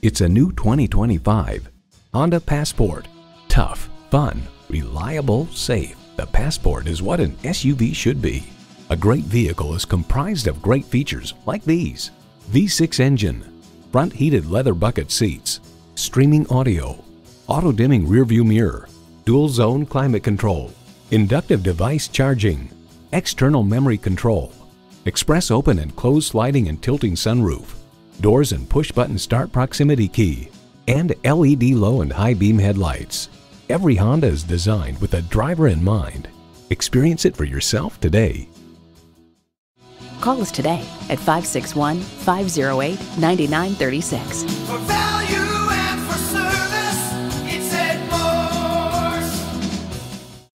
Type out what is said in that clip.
It's a new 2025 Honda Passport. Tough, fun, reliable, safe. The Passport is what an SUV should be. A great vehicle is comprised of great features like these. V6 engine, front heated leather bucket seats, streaming audio, auto dimming rearview mirror, dual zone climate control, inductive device charging, external memory control, express open and close sliding and tilting sunroof, doors and push button start proximity key, and LED low and high beam headlights. Every Honda is designed with a driver in mind. Experience it for yourself today. Call us today at 561 508 9936.